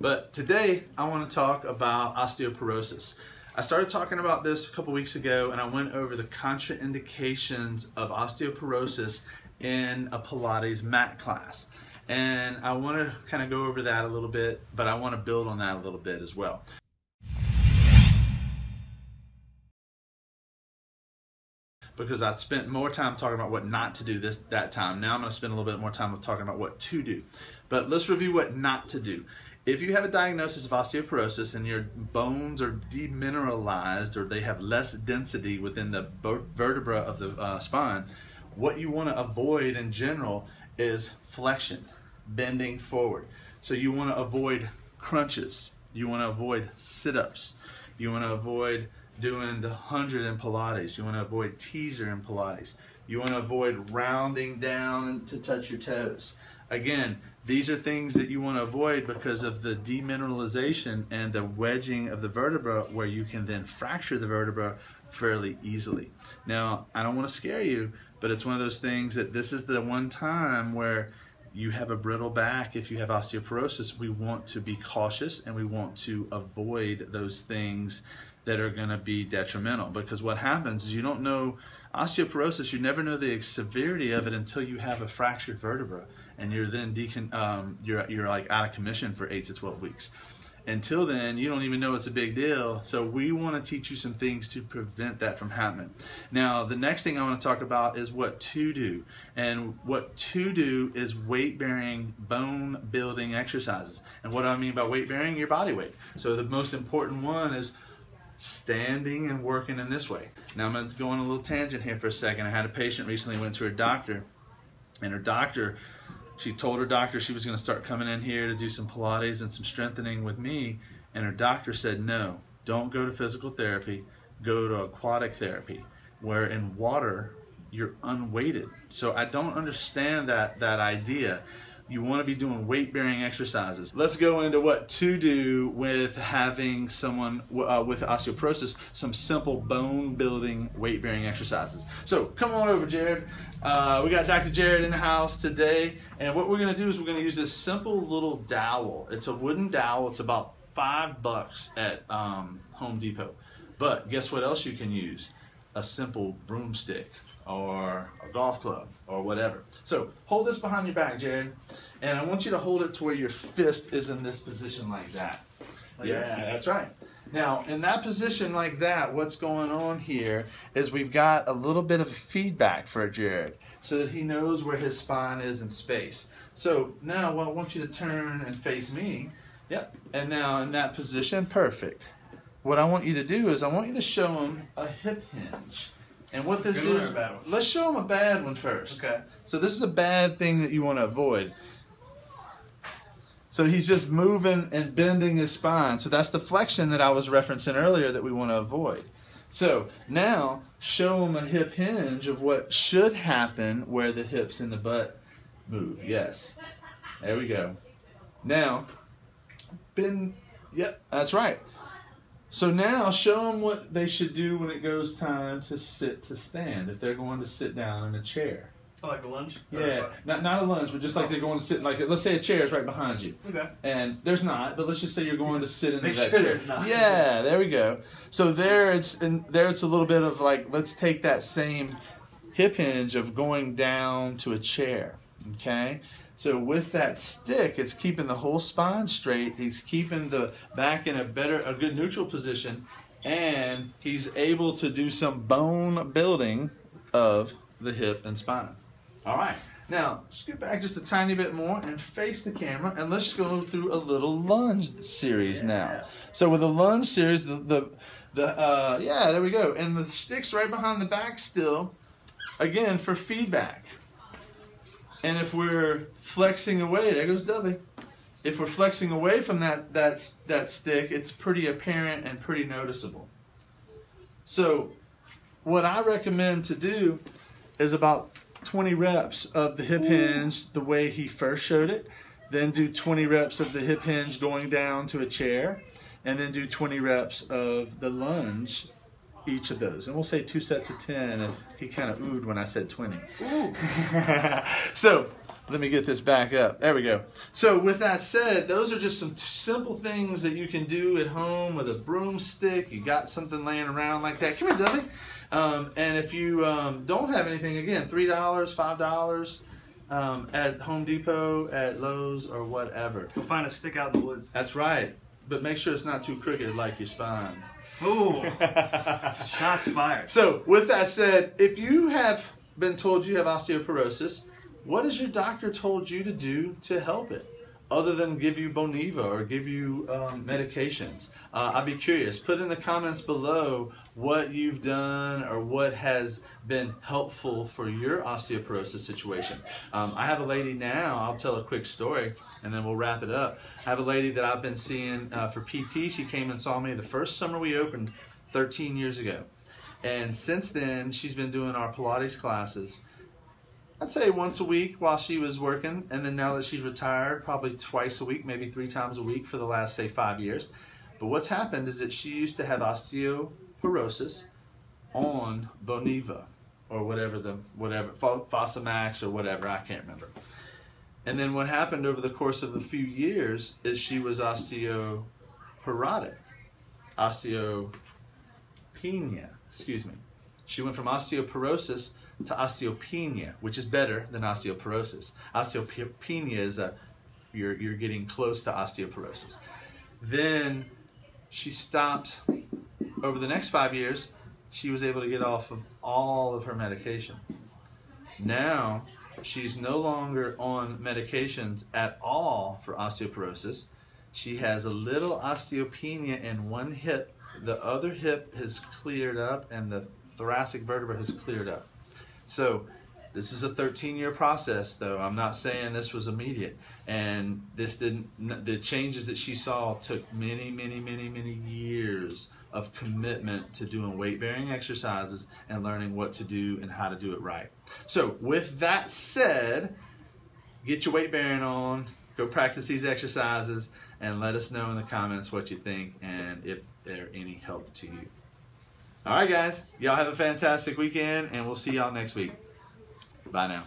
But today I want to talk about osteoporosis. I started talking about this a couple weeks ago and I went over the contraindications of osteoporosis in a Pilates mat class. And I want to kind of go over that a little bit, but I want to build on that a little bit as well. because I'd spent more time talking about what not to do this that time. Now I'm going to spend a little bit more time talking about what to do. But let's review what not to do. If you have a diagnosis of osteoporosis and your bones are demineralized or they have less density within the vertebra of the uh, spine, what you want to avoid in general is flexion, bending forward. So you want to avoid crunches. You want to avoid sit-ups. You want to avoid doing the 100 in Pilates. You want to avoid teaser in Pilates. You want to avoid rounding down to touch your toes. Again, these are things that you want to avoid because of the demineralization and the wedging of the vertebra where you can then fracture the vertebra fairly easily. Now, I don't want to scare you, but it's one of those things that this is the one time where you have a brittle back, if you have osteoporosis, we want to be cautious and we want to avoid those things that are going to be detrimental because what happens is you don't know osteoporosis you never know the severity of it until you have a fractured vertebra and you're then decon- um, you're, you're like out of commission for 8 to 12 weeks. Until then you don't even know it's a big deal. So we want to teach you some things to prevent that from happening. Now the next thing i want to talk about is what to do. And what to do is weight bearing bone building exercises. And what i mean by weight bearing? Your body weight. So the most important one is standing and working in this way. Now I'm going to go on a little tangent here for a second. I had a patient recently went to her doctor, and her doctor, she told her doctor she was going to start coming in here to do some Pilates and some strengthening with me, and her doctor said no, don't go to physical therapy, go to aquatic therapy, where in water you're unweighted. So I don't understand that that idea you want to be doing weight bearing exercises. Let's go into what to do with having someone uh, with osteoporosis, some simple bone building weight bearing exercises. So come on over, Jared. Uh, we got Dr. Jared in the house today, and what we're going to do is we're going to use this simple little dowel. It's a wooden dowel, it's about five bucks at um, Home Depot. But guess what else you can use? A simple broomstick or a golf club or whatever. So hold this behind your back, Jared, and I want you to hold it to where your fist is in this position like that. Like yeah, that's right. Now, in that position like that, what's going on here is we've got a little bit of feedback for Jared so that he knows where his spine is in space. So now well, I want you to turn and face me. Yep. And now in that position, perfect. What I want you to do is I want you to show him a hip hinge. And what this Good is, let's show them a bad one first. Okay. So this is a bad thing that you want to avoid. So he's just moving and bending his spine. So that's the flexion that I was referencing earlier that we want to avoid. So now show him a hip hinge of what should happen where the hips and the butt move. Yes. There we go. Now, bend. Yep, that's right. So now show them what they should do when it goes time to sit to stand. If they're going to sit down in a chair. Oh, like a lunge? Yeah, not, not a lunge, but just like oh. they're going to sit. Like let's say a chair is right behind you. Okay. And there's not, but let's just say you're going to sit in Make that sure chair. There's not. Yeah, there we go. So there it's and there it's a little bit of like let's take that same hip hinge of going down to a chair. Okay. So with that stick, it's keeping the whole spine straight. He's keeping the back in a better, a good neutral position, and he's able to do some bone building of the hip and spine. All right. Now, scoot back just a tiny bit more and face the camera, and let's go through a little lunge series yeah. now. So with the lunge series, the the, the uh, yeah, there we go, and the stick's right behind the back still, again for feedback. And if we're flexing away, there goes Dubby. If we're flexing away from that, that, that stick, it's pretty apparent and pretty noticeable. So what I recommend to do is about 20 reps of the hip hinge the way he first showed it, then do 20 reps of the hip hinge going down to a chair, and then do 20 reps of the lunge each of those. And we'll say two sets of 10 if he kind of oohed when I said 20. so let me get this back up. There we go. So with that said, those are just some simple things that you can do at home with a broomstick. You got something laying around like that. Come here, Dudley. Um, and if you um, don't have anything, again, three dollars, five dollars um, at Home Depot, at Lowe's, or whatever. You'll find a stick out in the woods. That's right. But make sure it's not too crooked like your spine. Ooh, shots fired. So, with that said, if you have been told you have osteoporosis, what has your doctor told you to do to help it? Other than give you Boniva or give you um, medications, uh, I'd be curious. Put in the comments below what you've done or what has been helpful for your osteoporosis situation. Um, I have a lady now, I'll tell a quick story and then we'll wrap it up. I have a lady that I've been seeing uh, for PT. She came and saw me the first summer we opened 13 years ago. And since then, she's been doing our Pilates classes. I'd say once a week while she was working, and then now that she's retired, probably twice a week, maybe three times a week for the last, say, five years. But what's happened is that she used to have osteoporosis on Boniva or whatever the whatever Fosamax or whatever I can't remember. And then what happened over the course of a few years is she was osteoporotic, osteopenia, excuse me. She went from osteoporosis to osteopenia, which is better than osteoporosis. Osteopenia is a you're you're getting close to osteoporosis. Then she stopped over the next five years. She was able to get off of all of her medication. Now she's no longer on medications at all for osteoporosis. She has a little osteopenia in one hip. The other hip has cleared up, and the thoracic vertebra has cleared up. So this is a 13 year process though. I'm not saying this was immediate. And this didn't the changes that she saw took many many many many years of commitment to doing weight bearing exercises and learning what to do and how to do it right. So with that said get your weight bearing on go practice these exercises and let us know in the comments what you think and if they're any help to you all right, guys. Y'all have a fantastic weekend, and we'll see y'all next week. Bye now.